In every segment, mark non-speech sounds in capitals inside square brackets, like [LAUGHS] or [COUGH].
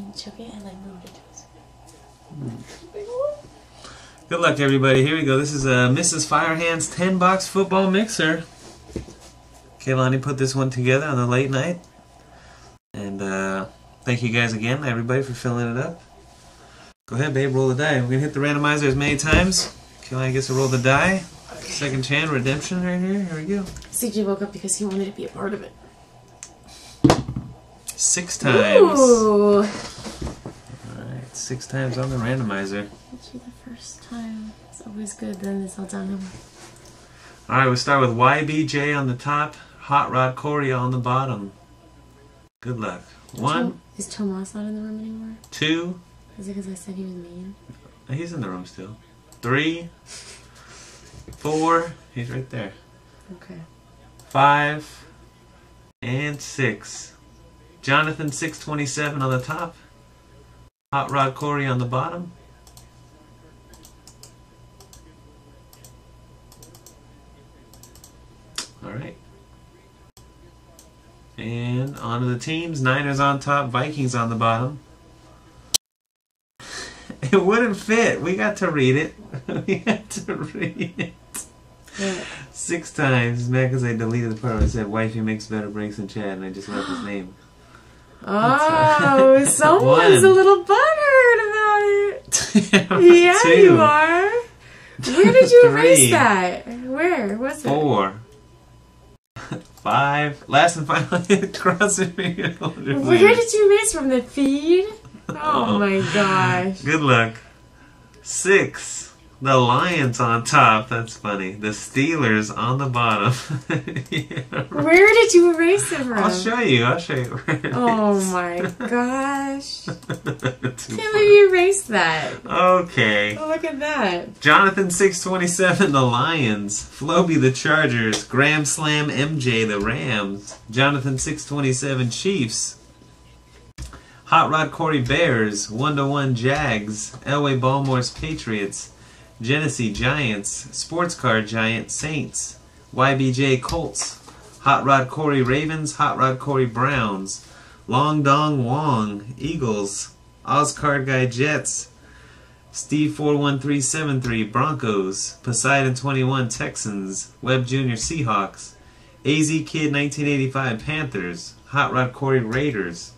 and took it and like moved it to his. Good luck, everybody. Here we go. This is a Mrs. Firehand's 10 box football mixer. Kaylani put this one together on the late night. And uh, thank you guys again, everybody, for filling it up. Go ahead, babe, roll the die. We're going to hit the randomizer as many times. Kaylani gets to roll the die. Second chance, redemption right here. Here we go. CJ woke up because he wanted to be a part of it. Six times. Ooh. Six times on the randomizer. Actually, the first time. It's always good, then it's all downhill. Alright, we'll start with YBJ on the top, Hot Rod Corey on the bottom. Good luck. One, Is Tomas not in the room anymore? two, Is it because I said he was mean? he's in the room still. Three, four, he's right there. Okay. Five, and six. Jonathan 627 on the top, Hot Rod Corey on the bottom. Alright. And on to the teams. Niners on top, Vikings on the bottom. [LAUGHS] It wouldn't fit. We got to read it. [LAUGHS] we had to read it. Yeah. Six times, mad because I deleted the part where I said wifey makes better breaks than Chad, and I just left his name. Oh, [LAUGHS] someone's a little butthurt about it. [LAUGHS] Yeah, Two, you are. Where did you [LAUGHS] erase that? Where was it? Four, five, last and finally, crossing fingers. Where did you erase from the feed? Oh Oh. my gosh. Good luck. Six. The Lions on top. That's funny. The Steelers on the bottom. Yeah. [LAUGHS] Where did you erase it from? I'll show you. I'll show you. Oh my gosh. [LAUGHS] Can't you erased that. Okay. Oh, look at that. Jonathan six twenty seven the Lions, Floby the Chargers, Graham Slam MJ the Rams, Jonathan six twenty seven Chiefs, Hot Rod Corey Bears, one to one Jags, Elway Balmore's Patriots, Genesee Giants, Sports Car Giant Saints, YBJ Colts, Hot Rod Corey Ravens, Hot Rod Corey Browns, Long Dong Wong Eagles, Ozcard Guy Jets, Steve 41373 Broncos, Poseidon 21 Texans, Webb Jr. Seahawks, AZ Kid 1985 Panthers, Hot Rod Corey Raiders,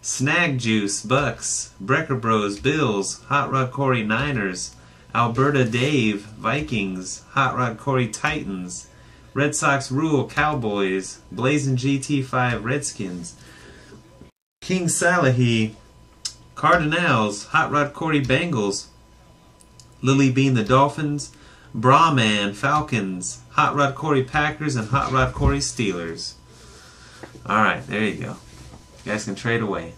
Snag Juice Bucks, Brecker Bros Bills, Hot Rod Corey Niners, Alberta Dave Vikings, Hot Rod Corey Titans, Red Sox Rule Cowboys, Blazing GT5 Redskins, King Salahi Cardinals, Hot Rod Corey Bengals, Lily Bean the Dolphins, Brahman Falcons, Hot Rod Corey Packers, and Hot Rod Corey Steelers. Alright, there you go. You guys can trade away.